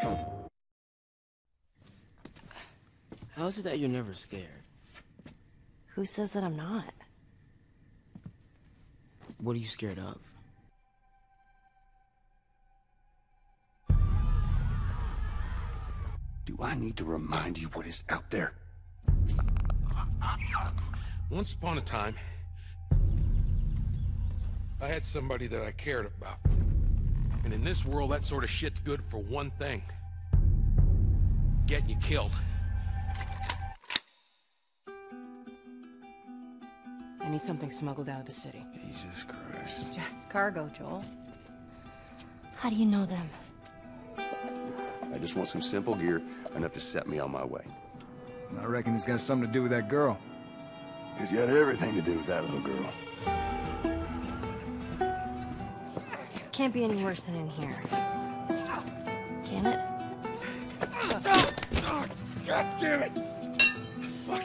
How is it that you're never scared? Who says that I'm not? What are you scared of? Do I need to remind you what is out there? Once upon a time, I had somebody that I cared about. And in this world, that sort of shit's good for one thing. Getting you killed. I need something smuggled out of the city. Jesus Christ. Just cargo, Joel. How do you know them? I just want some simple gear enough to set me on my way. I reckon he's got something to do with that girl. He's got everything to do with that little girl. Can't be any worse than in here. Can it? God damn it! Fuck.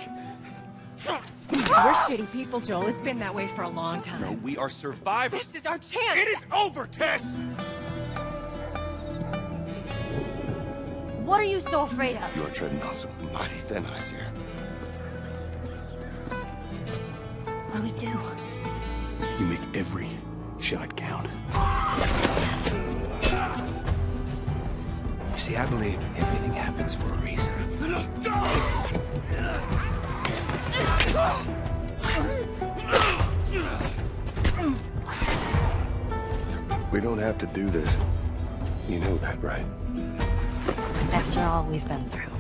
We're shitty people, Joel. It's been that way for a long time. No, we are survivors. This is our chance! It is over, Tess! What are you so afraid of? You are treading on some mighty thin ice here. What do we do? You make every shot count. You see, I believe everything happens for a reason. We don't have to do this. You know that, right? After all we've been through.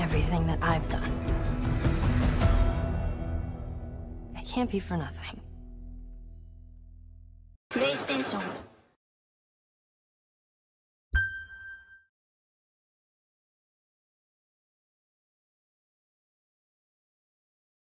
Everything that I've done. It can't be for nothing. プレイステーション。